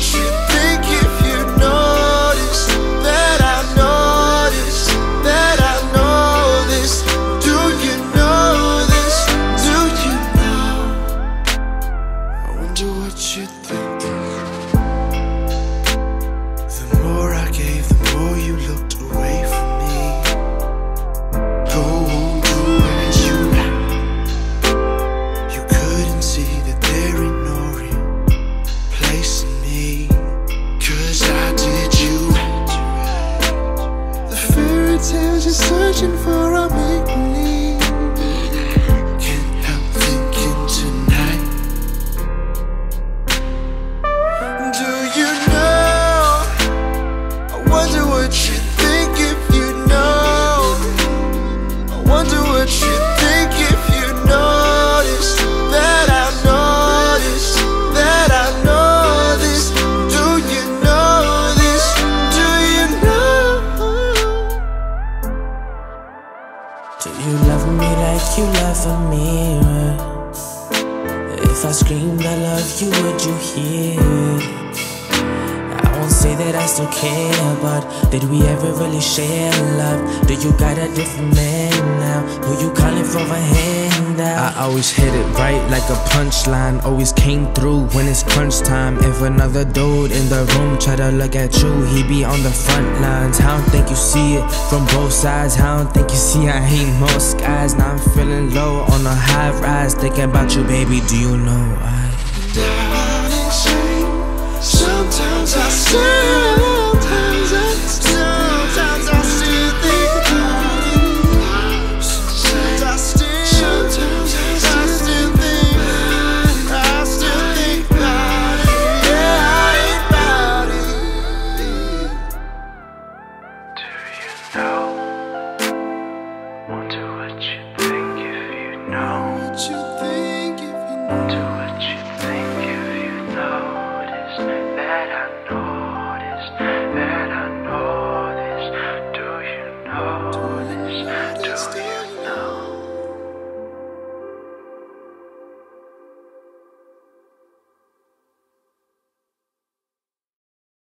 you think if you notice that I notice that I know this. Do you know this? Do you know? I wonder what you think. Searching for make believe. Can't help thinking tonight. Do you know? I wonder what you think if you know. I wonder what you Do you love me like you love me? If I screamed I love you, would you hear? I won't say that I still care, but did we ever really share love? Do you got a different man now? Who you calling for a handout? I always hit it right like a punchline. Always came through when it's crunch time. If another dude in the room try to look at you, he be on the front lines. I don't think you see it from both sides. I don't think you see I ain't most guys. Now I'm feeling low on a high rise. Thinking about you, baby. Do you know I? Down insane. Sometimes I